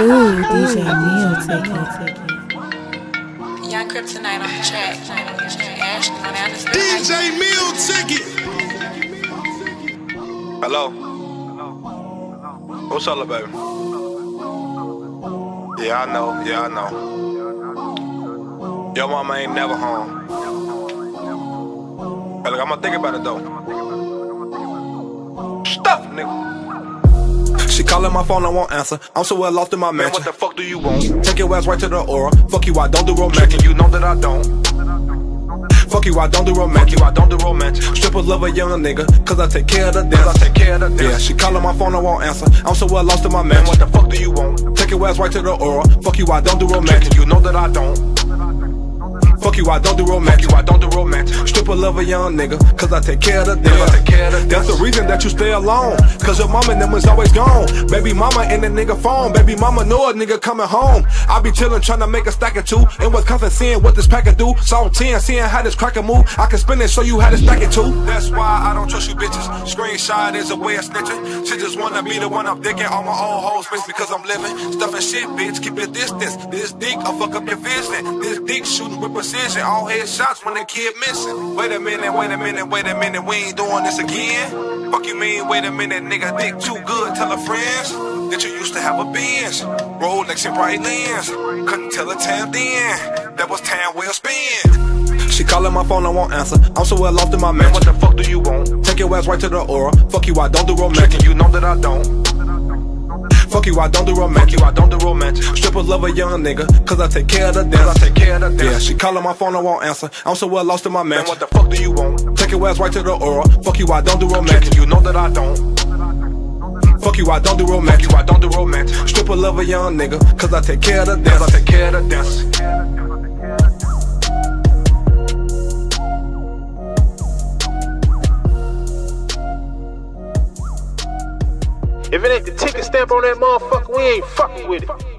Ooh, DJ Meal Ticket. Young Kryptonite on the track. Ashley on the understand. DJ Meal Ticket. Hello. What's up, baby? Yeah, I know. Yeah, I know. Your mama ain't never home. Hey, look, I'ma think about it though. Stuff, nigga. She calling my phone, I won't answer. I'm so well lost in my mansion. Man, what the fuck do you want? Take your ass right to the aura. Fuck you, I don't do romantic. You know that I don't. Fuck you, I don't do romantic. Fuck you, I don't do romantic. Strippers love a young nigga, cause I take care of the I dance. take care of the Yeah, dance. she calling my phone, I won't answer. I'm so well lost in my Man, what the fuck do you want? Take your ass right to the aura. Fuck you, I don't do romantic. You know that I don't. You, I don't do Fuck romantic. you, I don't do romantic. Stripper love a young nigga, cause I take care of the I dance. take care of the That's the reason that you stay alone. Cause your mama and them is always gone. Baby mama in the nigga phone. Baby mama know a nigga coming home. I be chillin' tryna make a stack of two. In Wisconsin, seeing what this packer do. Song 10, seeing how this cracker move. I can spin it, show you how to stack it too. That's why I don't trust you bitches. Screenshot is a way of snitching. She just wanna be the one I'm thinking on my own whole space because I'm living. Stuffing shit, bitch. Keep your distance. This dick, I'll fuck up your vision. This dick shooting with precision. All head shots when the kid missing. Wait a minute, wait a minute, wait a minute. We ain't doing this again. Fuck you mean, wait a minute, nigga. Dick too good. Tell her friends that you used to have a Benz. Rolex and bright lens. Couldn't tell her time then. That was time well spent. She calling my phone, I won't answer. I'm so well off in my Man, what the fuck do you want? Take your ass right to the aura. Fuck you, I don't do romantic. You know that I don't. Fuck you, I don't do Fuck romantic. you, I don't do romantic. Strippers love a young nigga, cause I take care of the I dance. take care of the Yeah, dance. she calling my phone, I won't answer. I'm so well lost in my Man, what the fuck do you want? Take your ass right to the aura. Fuck you, I don't do romantic. You know that I don't. Fuck you, I don't do Fuck you, I don't do romantic. Stripper love a young nigga, cause I take care of the I take care of the dance. If it ain't the ticket stamp on that motherfucker, we ain't fucking with it.